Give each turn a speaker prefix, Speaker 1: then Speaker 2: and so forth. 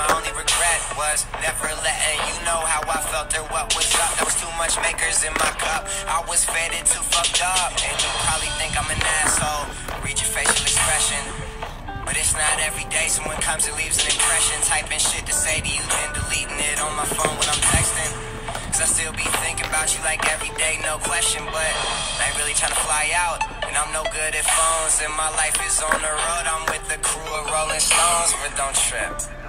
Speaker 1: My only regret was. Never letting you know how I felt or what was up. There was too much makers in my cup. I was faded too fucked up. And you probably think I'm an asshole. Read your facial expression. But it's not every day someone comes and leaves an impression. Typing shit to say to you, then deleting it on my phone when I'm texting. Cause I still be thinking about you like every day, no question. But I ain't really trying to fly out. And I'm no good at phones. And my life is on the road. I'm with the crew of Rolling Stones. But don't trip.